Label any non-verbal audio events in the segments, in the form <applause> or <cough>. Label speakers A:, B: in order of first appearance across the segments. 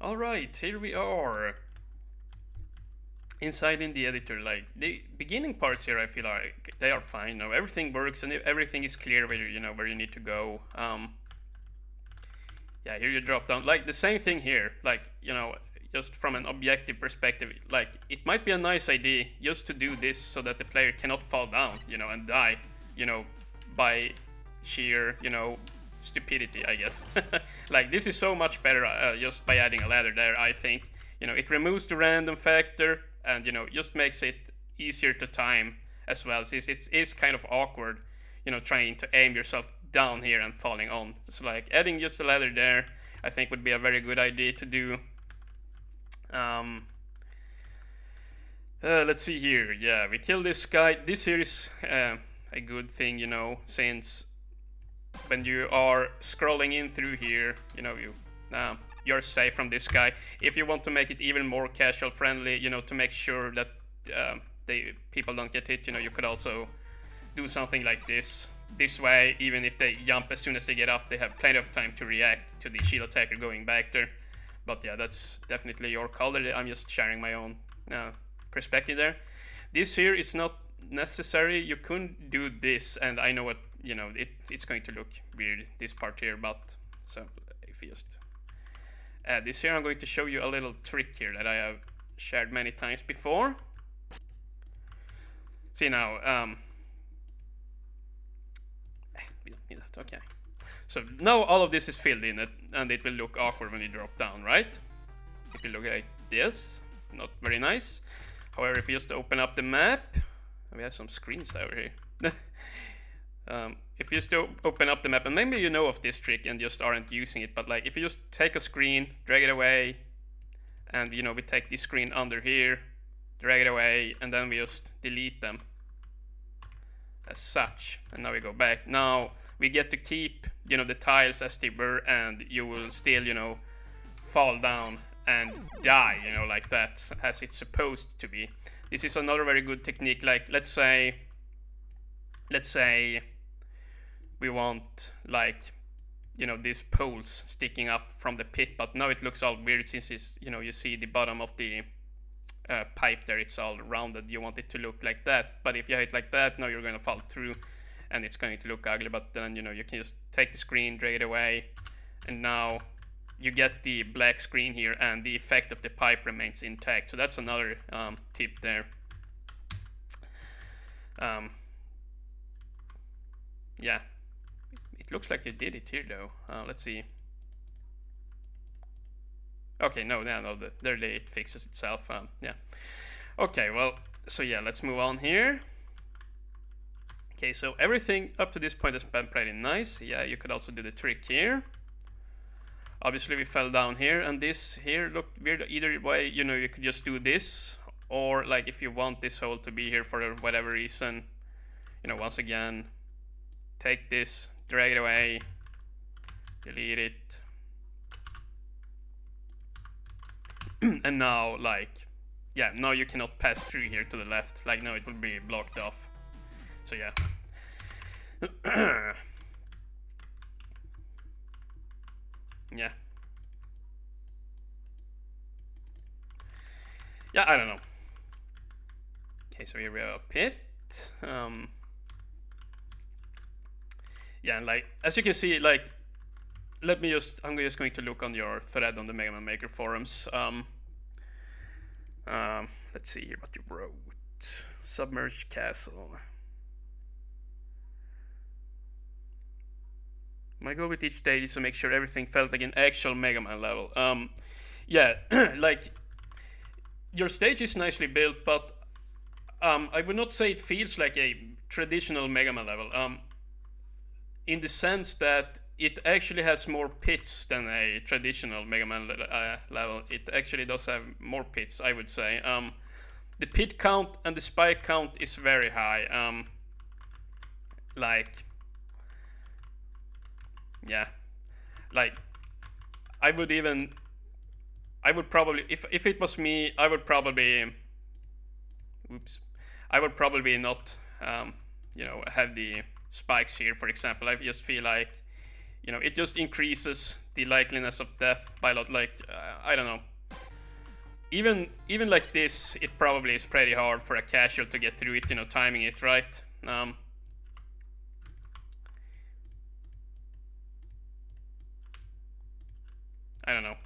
A: All right, here we are. Inside in the editor, like the beginning parts here, I feel like they are fine. You know, everything works and everything is clear where you know where you need to go. Um, yeah, here you drop down. Like the same thing here. Like you know, just from an objective perspective, like it might be a nice idea just to do this so that the player cannot fall down, you know, and die, you know, by sheer, you know, stupidity, I guess. <laughs> like this is so much better uh, just by adding a ladder there, I think. You know, it removes the random factor and, you know, just makes it easier to time as well. Since it's, it's kind of awkward, you know, trying to aim yourself down here and falling on. So like adding just a ladder there, I think would be a very good idea to do. Um, uh, let's see here. Yeah, we kill this guy. This here is uh, a good thing, you know, since when you are scrolling in through here, you know, you uh, you're safe from this guy. If you want to make it even more casual friendly, you know, to make sure that uh, the people don't get hit, you know, you could also do something like this. This way, even if they jump as soon as they get up, they have plenty of time to react to the shield attacker going back there. But yeah, that's definitely your color. I'm just sharing my own uh, perspective there. This here is not necessary. You couldn't do this, and I know what you know. It it's going to look weird this part here, but so if you just add this here, I'm going to show you a little trick here that I have shared many times before. See now, um, <sighs> we don't need that. Okay. So now all of this is filled in it, and it will look awkward when you drop down, right? If you look like this, not very nice. However, if you just open up the map, we have some screens over here. <laughs> um, if you just open up the map, and maybe you know of this trick and just aren't using it, but like if you just take a screen, drag it away, and you know we take this screen under here, drag it away, and then we just delete them as such. And now we go back. Now we get to keep you know the tiles as they were and you will still you know fall down and die you know like that as it's supposed to be this is another very good technique like let's say let's say we want like you know these poles sticking up from the pit but now it looks all weird since it's you know you see the bottom of the uh, pipe there it's all rounded. You want it to look like that but if you hit like that now you're going to fall through and it's going to look ugly but then you know you can just take the screen drag it away and now you get the black screen here and the effect of the pipe remains intact. So that's another um, tip there. Um, yeah it looks like you did it here though uh, let's see okay no no no the, there it fixes itself um, yeah okay well so yeah let's move on here Okay, so everything up to this point has been pretty nice. Yeah, you could also do the trick here. Obviously we fell down here and this here looked weird. Either way, you know, you could just do this or like if you want this hole to be here for whatever reason, you know, once again, take this, drag it away, delete it. <clears throat> and now like, yeah, now you cannot pass through here to the left. Like now it will be blocked off. So yeah. <clears throat> yeah. Yeah, I don't know. Okay, so here we have a pit. Um, yeah, and like, as you can see, like, let me just, I'm just going to look on your thread on the Mega Man Maker forums. Um, um, let's see what you wrote. Submerged castle. My goal with each stage is to make sure everything felt like an actual Mega Man level. Um, yeah, <clears throat> like your stage is nicely built, but um, I would not say it feels like a traditional Mega Man level. Um, in the sense that it actually has more pits than a traditional Mega Man uh, level. It actually does have more pits, I would say. Um, the pit count and the spike count is very high. Um, like yeah like i would even i would probably if if it was me i would probably oops i would probably not um, you know have the spikes here for example i just feel like you know, it just increases the likeliness of death by a lot. Like, uh, I don't know. Even even like this, it probably is pretty hard for a casual to get through it. You know, timing it right. Um, I don't know.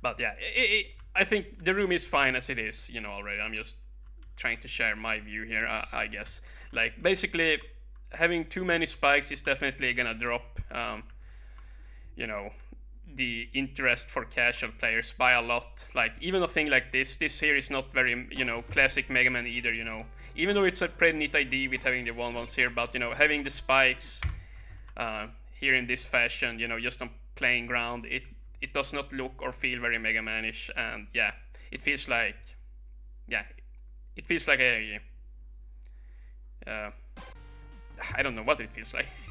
A: But yeah, it, it, I think the room is fine as it is, you know, already. I'm just trying to share my view here, I, I guess. Like, basically, having too many spikes is definitely gonna drop, um, you know, the interest for casual players by a lot. Like, even a thing like this, this here is not very, you know, classic Mega Man either, you know. Even though it's a pretty neat idea with having the one ones here, but, you know, having the spikes uh, here in this fashion, you know, just on playing ground, it it does not look or feel very Mega Manish, and yeah, it feels like, yeah, it feels like a, uh, I don't know what it feels like. <laughs>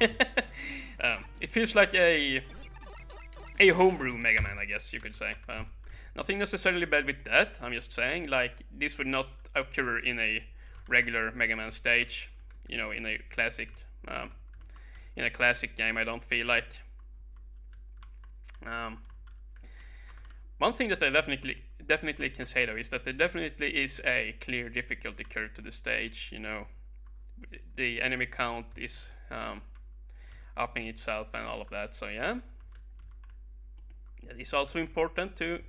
A: um, it feels like a a homebrew Mega Man, I guess you could say. Um, nothing necessarily bad with that. I'm just saying, like, this would not occur in a regular Mega Man stage. You know, in a classic, um, in a classic game. I don't feel like. Um, one thing that I definitely definitely can say though is that there definitely is a clear difficulty curve to the stage. You know, the enemy count is um, upping itself and all of that. So yeah, that is also important to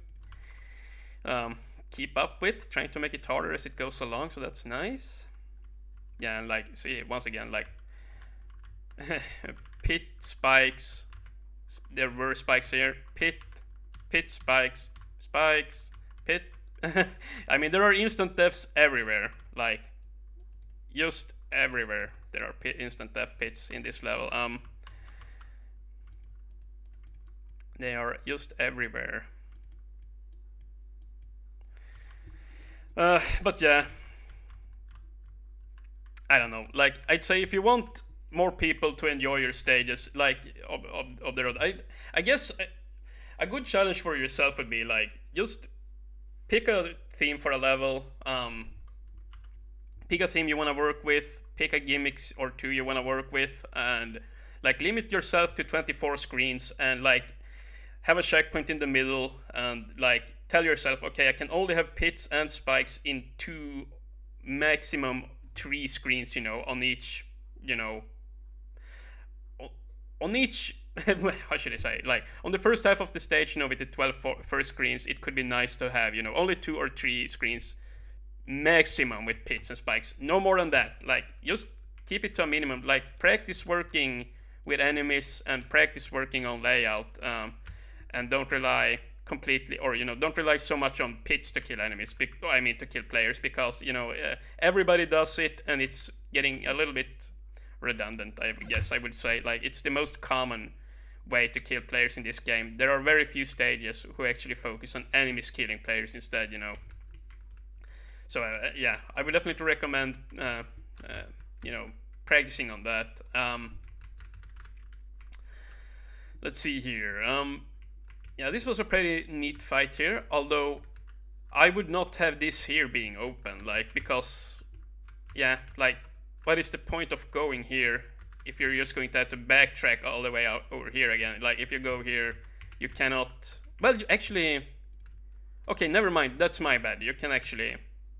A: um, keep up with, trying to make it harder as it goes along. So that's nice. Yeah, and like see once again like <laughs> pit spikes. There were spikes here. Pit pit spikes, spikes, <laughs> I mean, there are instant deaths everywhere, like just everywhere. There are instant death pits in this level. Um, they are just everywhere. Uh, but yeah, I don't know. Like I'd say, if you want more people to enjoy your stages, like of, of, of the road, I I guess a good challenge for yourself would be like just pick a theme for a level um, pick a theme you want to work with pick a gimmicks or two you want to work with and like limit yourself to 24 screens and like have a checkpoint in the middle and like tell yourself okay i can only have pits and spikes in two maximum three screens you know on each you know on each <laughs> how should I say? Like on the first half of the stage, you know, with the 12 first screens, it could be nice to have, you know, only two or three screens maximum with pits and spikes. No more than that. Like just keep it to a minimum. Like practice working with enemies and practice working on layout, um, and don't rely completely or you know don't rely so much on pits to kill enemies. I mean to kill players because you know uh, everybody does it and it's getting a little bit redundant. I guess I would say like it's the most common way to kill players in this game. There are very few stages who actually focus on enemies killing players instead, you know. So uh, yeah, I would definitely recommend, uh, uh, you know, practicing on that. Um, let's see here. Um, yeah, this was a pretty neat fight here, although I would not have this here being open, like, because, yeah, like, what is the point of going here if you're just going to have to backtrack all the way out over here again. Like if you go here, you cannot. Well, you actually. Okay, never mind. That's my bad. You can actually,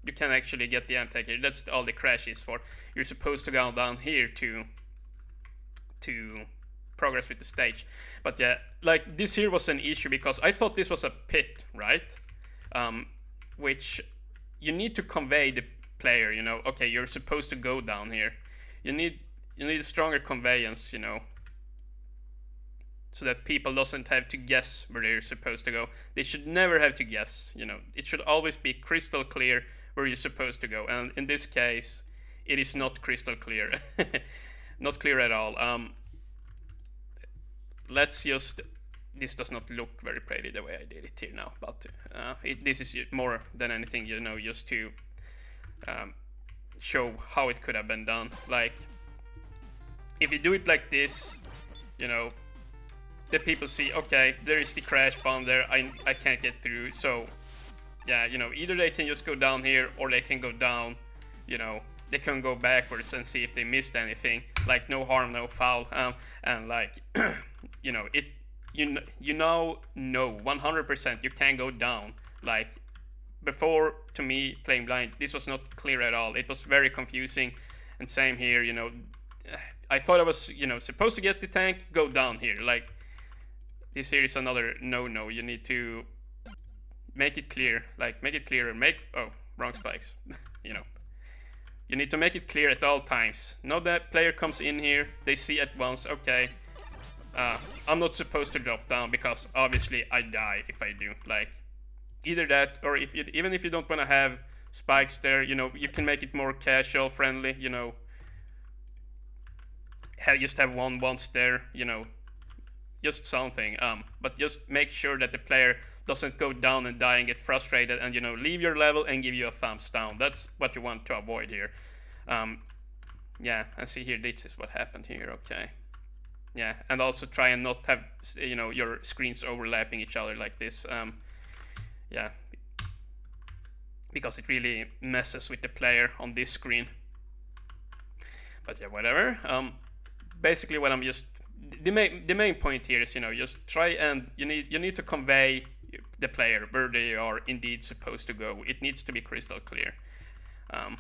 A: you can actually get the attack here. That's all the crash is for. You're supposed to go down here to, to progress with the stage. But yeah, like this here was an issue because I thought this was a pit, right? Um, which you need to convey the player. You know, okay, you're supposed to go down here. You need you need a stronger conveyance, you know, so that people doesn't have to guess where they're supposed to go. They should never have to guess, you know. It should always be crystal clear where you're supposed to go. And in this case, it is not crystal clear. <laughs> not clear at all. Um, let's just this does not look very pretty the way I did it here now, but uh, it, this is more than anything, you know, just to um, show how it could have been done. Like, if you do it like this, you know, the people see, okay, there is the crash bomb there, I, I can't get through, so, yeah, you know, either they can just go down here, or they can go down, you know, they can go backwards and see if they missed anything. Like no harm, no foul, um, and like <clears throat> you know it. You you now know 100% you can go down. Like before, to me playing blind, this was not clear at all. It was very confusing, and same here. You know, I thought I was you know supposed to get the tank, go down here. Like this here is another no-no. You need to make it clear, like make it clearer. Make oh wrong spikes, <laughs> you know. You need to make it clear at all times. Not that player comes in here, they see at once, okay, uh, I'm not supposed to drop down because obviously I die if I do. Like, either that or if you, even if you don't want to have spikes there, you know, you can make it more casual, friendly, you know. Have, just have one once there, you know, just something. Um, but just make sure that the player doesn't go down and die and get frustrated and you know leave your level and give you a thumbs down. That's what you want to avoid here. Um, yeah, and see here, this is what happened here. Okay. Yeah, and also try and not have you know your screens overlapping each other like this. Um, yeah, because it really messes with the player on this screen. But yeah, whatever. Um, basically, what I'm just the main the main point here is you know just try and you need you need to convey the player where they are indeed supposed to go. It needs to be crystal clear. Um,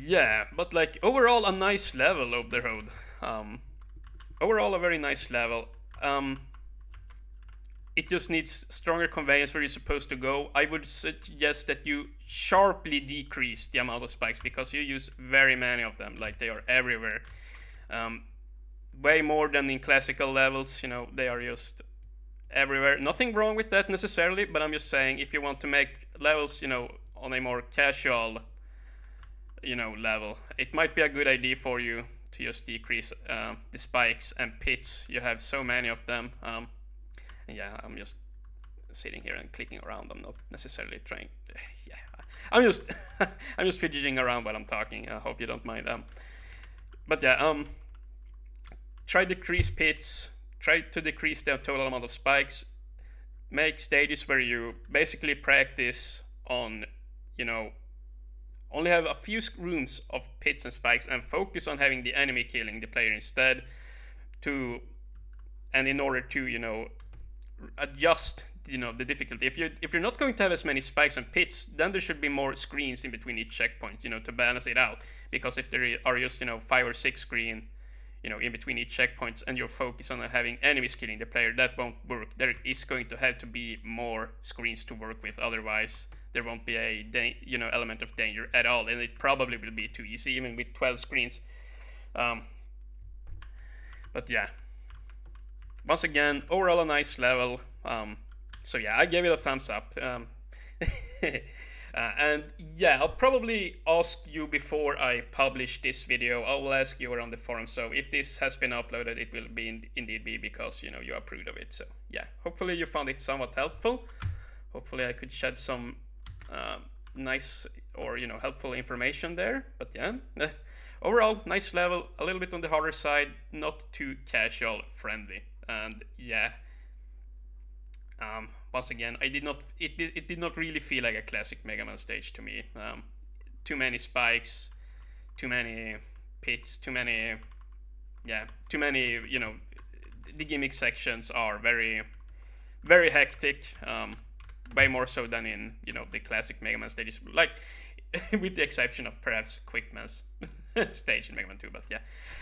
A: yeah, but like overall a nice level of the road. Um, overall a very nice level. Um, it just needs stronger conveyance where you're supposed to go. I would suggest that you sharply decrease the amount of spikes because you use very many of them, like they are everywhere. Um, way more than in classical levels, you know, they are just everywhere. Nothing wrong with that necessarily, but I'm just saying if you want to make levels, you know, on a more casual, you know, level, it might be a good idea for you to just decrease uh, the spikes and pits. You have so many of them. Um, yeah, I'm just sitting here and clicking around. I'm not necessarily trying. <sighs> Yeah, I'm just <laughs> I'm just fidgeting around while I'm talking. I hope you don't mind. Um, but yeah, um, try decrease pits. Try to decrease the total amount of spikes. Make stages where you basically practice on, you know, only have a few rooms of pits and spikes and focus on having the enemy killing the player instead to and in order to you know adjust you know the difficulty. If you if you're not going to have as many spikes and pits then there should be more screens in between each checkpoint you know to balance it out. Because if there are just you know five or six screen you know in between each checkpoints and you're focused on having enemies killing the player that won't work. There is going to have to be more screens to work with. Otherwise there won't be a you know element of danger at all and it probably will be too easy even with 12 screens um, but yeah once again, overall a nice level. Um, so yeah, I gave it a thumbs up. Um, <laughs> uh, and yeah, I'll probably ask you before I publish this video. I will ask you around the forum. So if this has been uploaded, it will be in, indeed be because you know you approved of it. So yeah, hopefully you found it somewhat helpful. Hopefully I could shed some uh, nice or you know helpful information there. But yeah, overall nice level. A little bit on the harder side, not too casual friendly and yeah um, once again I did not it, it did not really feel like a classic Mega Man stage to me um, too many spikes too many pits too many yeah too many you know the gimmick sections are very very hectic um, way more so than in you know the classic Mega Man stages like <laughs> with the exception of perhaps Quickman's <laughs> stage in Mega Man 2, but yeah.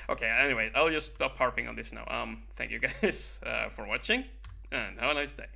A: Okay, anyway, I'll just stop harping on this now. Um, thank you guys <laughs> uh, for watching, and have a nice day.